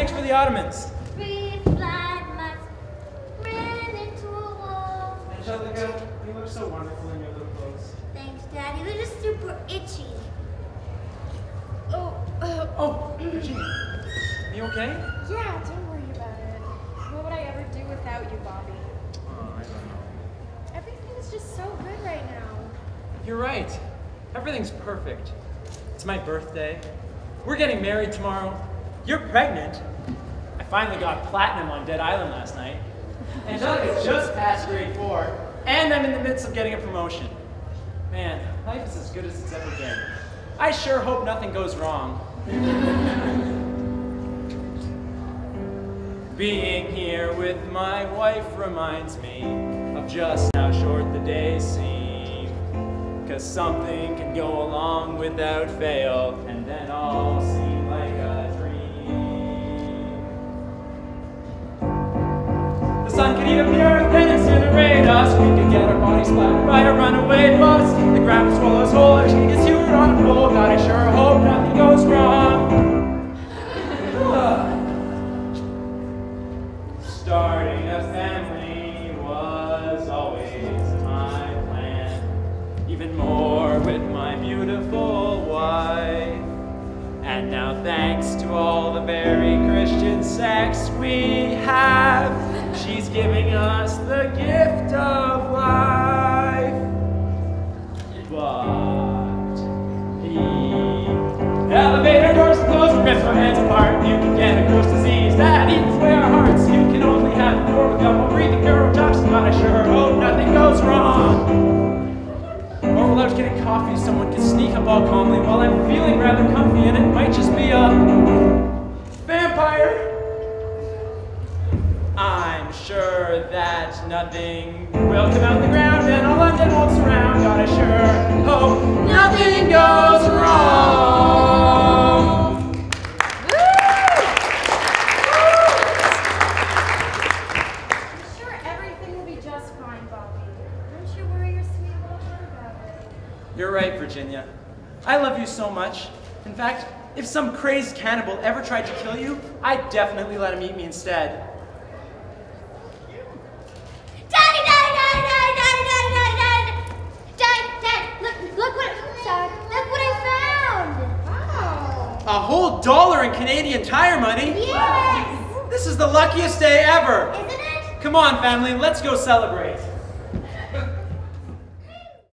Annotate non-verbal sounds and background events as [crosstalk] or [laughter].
thanks for the ottomans. Three flat mice ran into a wall. Angelica, you look so wonderful in your little clothes. Thanks, Daddy. They're just super itchy. Oh, uh, Oh, [clears throat] Virginia, are you okay? yeah, don't worry about it. What would I ever do without you, Bobby? Oh, I don't know. Everything is just so good right now. You're right. Everything's perfect. It's my birthday. We're getting married tomorrow. You're pregnant. I finally got platinum on Dead Island last night. Angelica just passed grade four, and I'm in the midst of getting a promotion. Man, life is as good as it's ever been. I sure hope nothing goes wrong. [laughs] Being here with my wife reminds me of just how short the days seem. Cause something can go along without fail, and then all seem incinerate us. We could get our bodies splattered by a runaway bus. The ground swallows whole, our she gets sewered on a pole. God, I sure hope nothing goes wrong. Starting a family was always my plan. Even more with my beautiful wife. And now, thanks to all the very Christian sex we have, she's giving us the gift of life. But the elevator doors close rips our hands apart. You can get a gross disease that eats away our hearts. You can only have portal gun while breathing neurotoxin, but I sure hope nothing goes wrong. While I was getting coffee, someone could sneak up all calmly while I'm feeling rather comfy, and it might just be a that nothing will come out the ground, and all undead won't surround. God, I sure hope nothing goes wrong. I'm sure everything will be just fine, Bobby. Don't you worry your sweet little head about it. You're right, Virginia. I love you so much. In fact, if some crazed cannibal ever tried to kill you, I'd definitely let him eat me instead. A whole dollar in Canadian Tire money? Yes. This is the luckiest day ever. Isn't it? Come on, family, let's go celebrate.